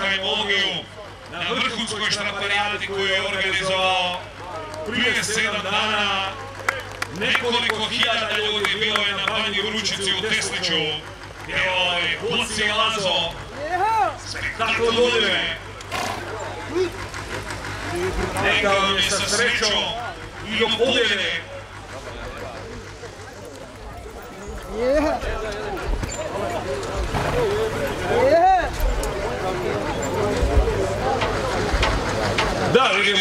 Tajmogiju na vrhunskoj štraparijadi koju je organizovao prije sedam dana. Nekoliko hiljada ljudi bilo je na banji Vručici u Tesliću. Evo je Boci Lazo, spektakl godine. Neka vam je sa srećom i do pobjede.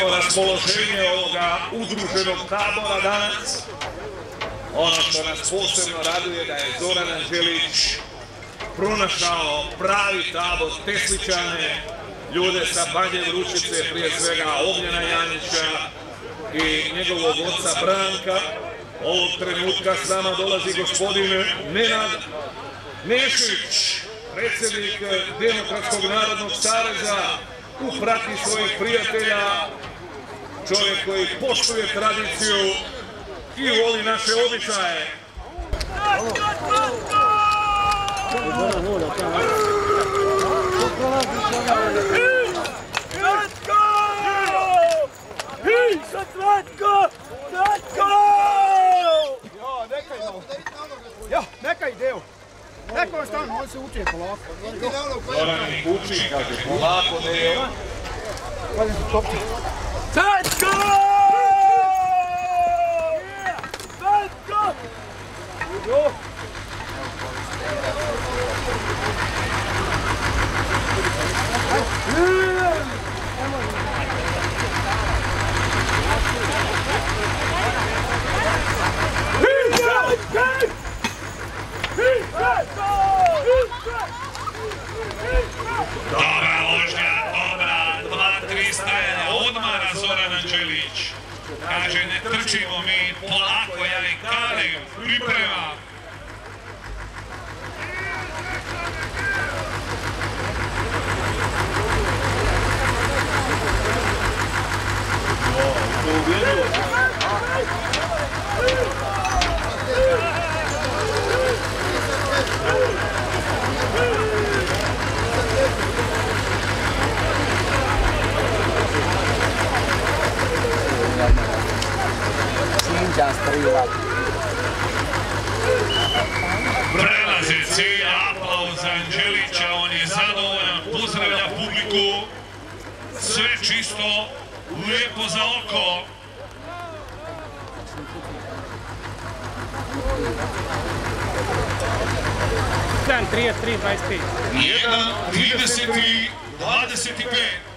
Vidimo raspoloženje ovoga udruženog tabora danas. Ono što nas posebno raduje da je Zoran Anđelić pronašao pravi tabor Tesličane, ljude sa Banje Vručice, prije svega Ognjena Janića i njegovog oca Branka. Ovog trenutka s nama dolazi gospodin Nenad Nešić, predsjednik Demokratskog narodnog saveza, u prati svojih prijatelja, čovjek koji poštuje tradiciju i voli naše običaje. Ja, neka ide. Ja, neka vam stanu, on se uče polako. Zoran Kuči, kaže, polako ne je Hvala se topče. Dobra dobra, odmara Zoran Anđelić. Kaže, ne trčimo mi, polako, ja i kalim, priprema. Sinđa strila. Prelazi cilj, aplauz Anđelića, on je zadovoljan, pozdravlja publiku. Sve čisto, lijepo za oko. Dan 33, 25. 1, 33, 25.